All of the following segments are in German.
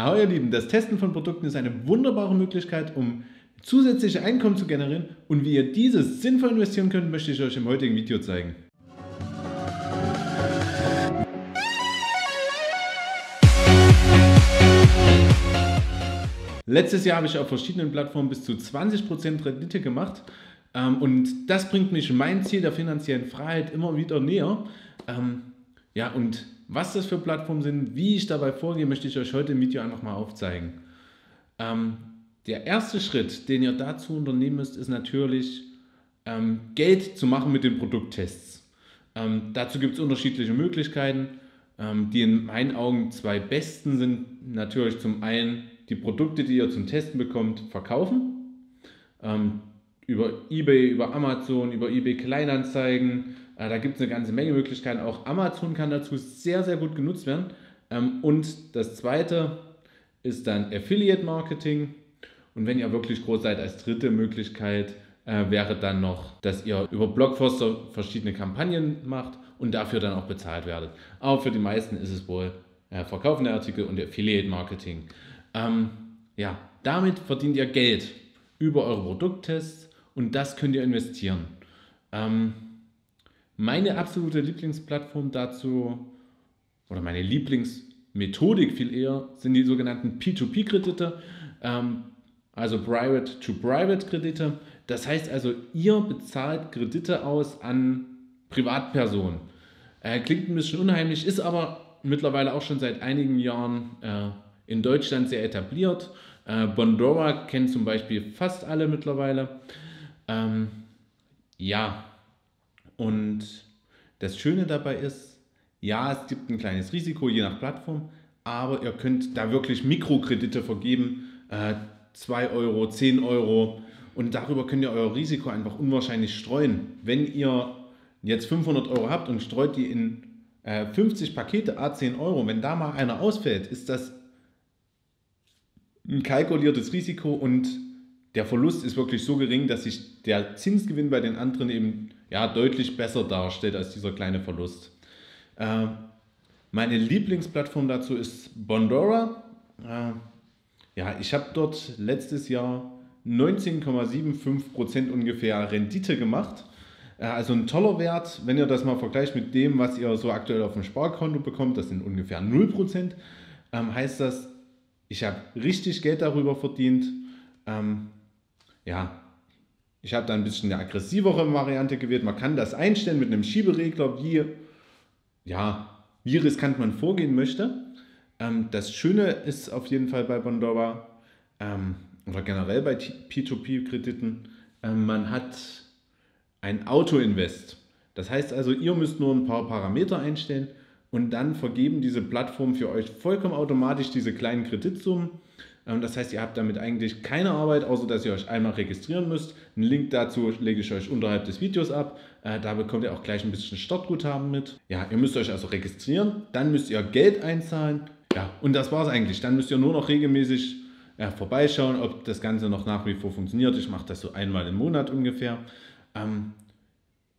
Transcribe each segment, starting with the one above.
Ahoi ihr Lieben, das Testen von Produkten ist eine wunderbare Möglichkeit, um zusätzliche Einkommen zu generieren und wie ihr dieses sinnvoll investieren könnt, möchte ich euch im heutigen Video zeigen. Letztes Jahr habe ich auf verschiedenen Plattformen bis zu 20% Rendite gemacht ähm, und das bringt mich mein Ziel der finanziellen Freiheit immer wieder näher. Ähm, ja, und was das für Plattformen sind, wie ich dabei vorgehe, möchte ich euch heute im Video einfach mal aufzeigen. Ähm, der erste Schritt, den ihr dazu unternehmen müsst, ist natürlich ähm, Geld zu machen mit den Produkttests. Ähm, dazu gibt es unterschiedliche Möglichkeiten. Ähm, die in meinen Augen zwei besten sind natürlich zum einen die Produkte, die ihr zum Testen bekommt, verkaufen. Ähm, über eBay, über Amazon, über eBay Kleinanzeigen, da gibt es eine ganze Menge Möglichkeiten. Auch Amazon kann dazu sehr, sehr gut genutzt werden. Ähm, und das zweite ist dann Affiliate Marketing. Und wenn ihr wirklich groß seid, als dritte Möglichkeit äh, wäre dann noch, dass ihr über Blockforster verschiedene Kampagnen macht und dafür dann auch bezahlt werdet. Aber für die meisten ist es wohl äh, verkaufende Artikel und Affiliate Marketing. Ähm, ja, damit verdient ihr Geld über eure Produkttests und das könnt ihr investieren. Ähm, meine absolute Lieblingsplattform dazu, oder meine Lieblingsmethodik viel eher, sind die sogenannten P2P-Kredite, ähm, also Private-to-Private-Kredite. Das heißt also, ihr bezahlt Kredite aus an Privatpersonen. Äh, klingt ein bisschen unheimlich, ist aber mittlerweile auch schon seit einigen Jahren äh, in Deutschland sehr etabliert. Äh, Bondora kennt zum Beispiel fast alle mittlerweile. Ähm, ja, und das Schöne dabei ist, ja, es gibt ein kleines Risiko je nach Plattform, aber ihr könnt da wirklich Mikrokredite vergeben, äh, 2 Euro, 10 Euro und darüber könnt ihr euer Risiko einfach unwahrscheinlich streuen. Wenn ihr jetzt 500 Euro habt und streut die in äh, 50 Pakete a 10 Euro, wenn da mal einer ausfällt, ist das ein kalkuliertes Risiko und der Verlust ist wirklich so gering, dass sich der Zinsgewinn bei den anderen eben ja, deutlich besser darstellt als dieser kleine Verlust. Äh, meine Lieblingsplattform dazu ist Bondora. Äh, ja, ich habe dort letztes Jahr 19,75% ungefähr Rendite gemacht. Äh, also ein toller Wert, wenn ihr das mal vergleicht mit dem, was ihr so aktuell auf dem Sparkonto bekommt, das sind ungefähr 0%, ähm, heißt das, ich habe richtig Geld darüber verdient. Ähm, ja, ich habe da ein bisschen eine aggressivere Variante gewählt. Man kann das einstellen mit einem Schieberegler, wie, ja, wie riskant man vorgehen möchte. Ähm, das Schöne ist auf jeden Fall bei Bondora ähm, oder generell bei P2P-Krediten, ähm, man hat ein Auto-Invest. Das heißt also, ihr müsst nur ein paar Parameter einstellen und dann vergeben diese Plattformen für euch vollkommen automatisch diese kleinen Kreditsummen das heißt, ihr habt damit eigentlich keine Arbeit, außer dass ihr euch einmal registrieren müsst. Einen Link dazu lege ich euch unterhalb des Videos ab. Äh, da bekommt ihr auch gleich ein bisschen Startguthaben mit. Ja, ihr müsst euch also registrieren, dann müsst ihr Geld einzahlen. Ja, und das war es eigentlich. Dann müsst ihr nur noch regelmäßig ja, vorbeischauen, ob das Ganze noch nach wie vor funktioniert. Ich mache das so einmal im Monat ungefähr. Ähm,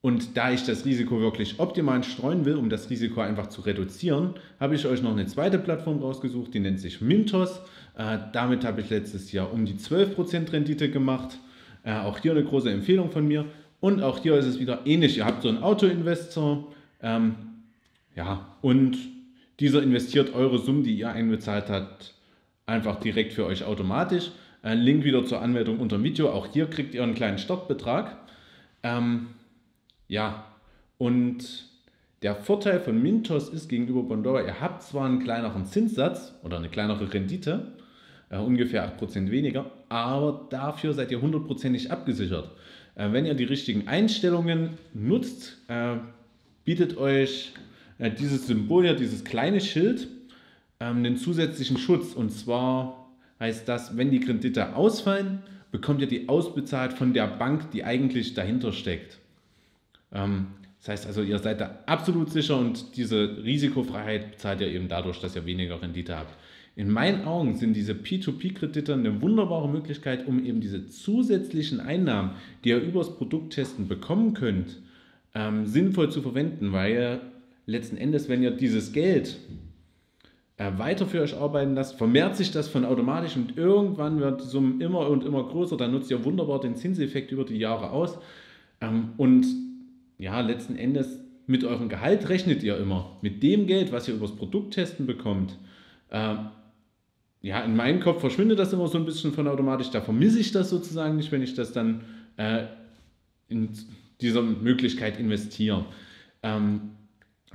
und da ich das Risiko wirklich optimal streuen will, um das Risiko einfach zu reduzieren, habe ich euch noch eine zweite Plattform rausgesucht, die nennt sich Mintos. Äh, damit habe ich letztes Jahr um die 12% Rendite gemacht. Äh, auch hier eine große Empfehlung von mir. Und auch hier ist es wieder ähnlich. Ihr habt so einen Autoinvestor. Ähm, ja, und dieser investiert eure Summe, die ihr einbezahlt habt, einfach direkt für euch automatisch. Äh, Link wieder zur Anmeldung unter dem Video. Auch hier kriegt ihr einen kleinen Startbetrag. Ähm, ja, und der Vorteil von Mintos ist gegenüber Bondora, ihr habt zwar einen kleineren Zinssatz oder eine kleinere Rendite, äh, ungefähr 8% weniger, aber dafür seid ihr hundertprozentig abgesichert. Äh, wenn ihr die richtigen Einstellungen nutzt, äh, bietet euch äh, dieses Symbol hier, dieses kleine Schild, ähm, einen zusätzlichen Schutz. Und zwar heißt das, wenn die Kredite ausfallen, bekommt ihr die ausbezahlt von der Bank, die eigentlich dahinter steckt. Ähm, das heißt also, ihr seid da absolut sicher und diese Risikofreiheit zahlt ihr eben dadurch, dass ihr weniger Rendite habt. In meinen Augen sind diese P2P-Kredite eine wunderbare Möglichkeit, um eben diese zusätzlichen Einnahmen, die ihr übers Produkttesten bekommen könnt, ähm, sinnvoll zu verwenden, weil letzten Endes, wenn ihr dieses Geld äh, weiter für euch arbeiten lasst, vermehrt sich das von automatisch und irgendwann wird die Summe immer und immer größer. Dann nutzt ihr wunderbar den Zinseffekt über die Jahre aus. Ähm, und ja, letzten Endes mit eurem Gehalt rechnet ihr immer. Mit dem Geld, was ihr übers Produkttesten bekommt. Äh, ja, in meinem Kopf verschwindet das immer so ein bisschen von automatisch. Da vermisse ich das sozusagen nicht, wenn ich das dann äh, in dieser Möglichkeit investiere. Ähm,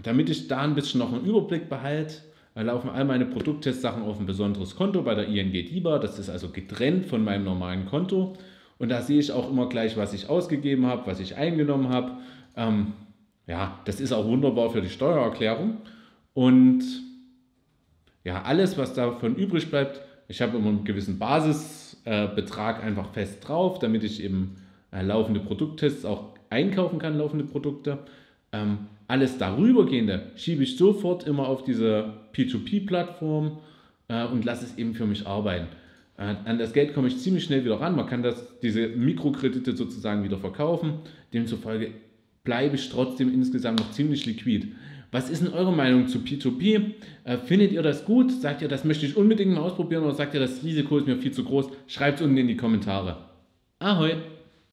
damit ich da ein bisschen noch einen Überblick behalte, laufen all meine Produkttestsachen auf ein besonderes Konto bei der ING DIBA. Das ist also getrennt von meinem normalen Konto. Und da sehe ich auch immer gleich, was ich ausgegeben habe, was ich eingenommen habe. Ähm, ja, das ist auch wunderbar für die Steuererklärung. Und ja, alles, was davon übrig bleibt, ich habe immer einen gewissen Basisbetrag äh, einfach fest drauf, damit ich eben äh, laufende Produkttests auch einkaufen kann, laufende Produkte. Ähm, alles darübergehende schiebe ich sofort immer auf diese P2P-Plattform äh, und lasse es eben für mich arbeiten. Äh, an das Geld komme ich ziemlich schnell wieder ran. Man kann das, diese Mikrokredite sozusagen wieder verkaufen. Demzufolge bleibe ich trotzdem insgesamt noch ziemlich liquid. Was ist denn eure Meinung zu P2P? Äh, findet ihr das gut? Sagt ihr, das möchte ich unbedingt mal ausprobieren oder sagt ihr, das Risiko ist mir viel zu groß? Schreibt es unten in die Kommentare. Ahoi!